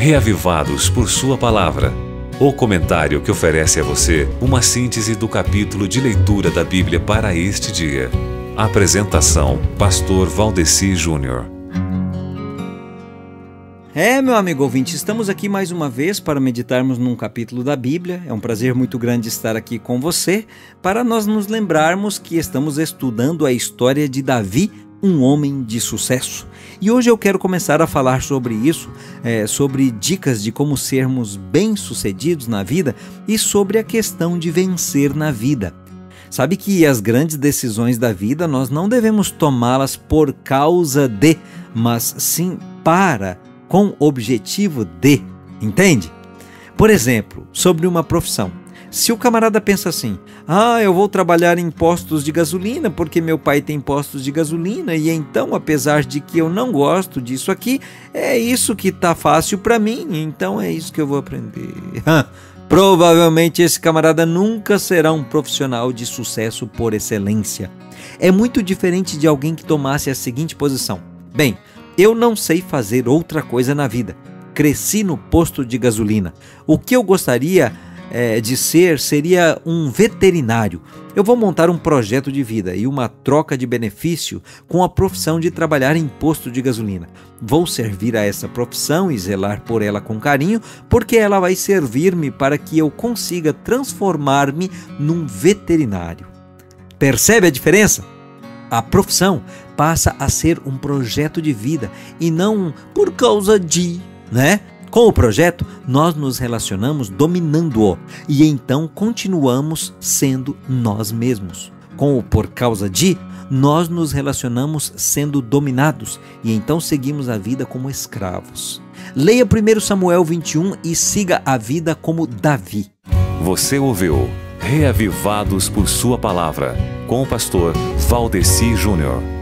Reavivados por Sua Palavra. O comentário que oferece a você uma síntese do capítulo de leitura da Bíblia para este dia. Apresentação: Pastor Valdeci Júnior. É, meu amigo ouvinte, estamos aqui mais uma vez para meditarmos num capítulo da Bíblia. É um prazer muito grande estar aqui com você para nós nos lembrarmos que estamos estudando a história de Davi, um homem de sucesso. E hoje eu quero começar a falar sobre isso, é, sobre dicas de como sermos bem-sucedidos na vida e sobre a questão de vencer na vida. Sabe que as grandes decisões da vida nós não devemos tomá-las por causa de, mas sim para com objetivo de, entende? Por exemplo, sobre uma profissão. Se o camarada pensa assim: ah, eu vou trabalhar em postos de gasolina porque meu pai tem postos de gasolina e então, apesar de que eu não gosto disso aqui, é isso que tá fácil para mim, então é isso que eu vou aprender. Provavelmente esse camarada nunca será um profissional de sucesso por excelência. É muito diferente de alguém que tomasse a seguinte posição: bem, eu não sei fazer outra coisa na vida. Cresci no posto de gasolina. O que eu gostaria é, de ser seria um veterinário. Eu vou montar um projeto de vida e uma troca de benefício com a profissão de trabalhar em posto de gasolina. Vou servir a essa profissão e zelar por ela com carinho, porque ela vai servir-me para que eu consiga transformar-me num veterinário. Percebe a diferença? A profissão passa a ser um projeto de vida e não por causa de, né? Com o projeto, nós nos relacionamos dominando-o e então continuamos sendo nós mesmos. Com o por causa de, nós nos relacionamos sendo dominados e então seguimos a vida como escravos. Leia 1 Samuel 21 e siga a vida como Davi. Você ouviu Reavivados por Sua Palavra com o pastor Valdeci Júnior.